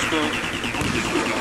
ですか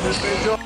предупрежден.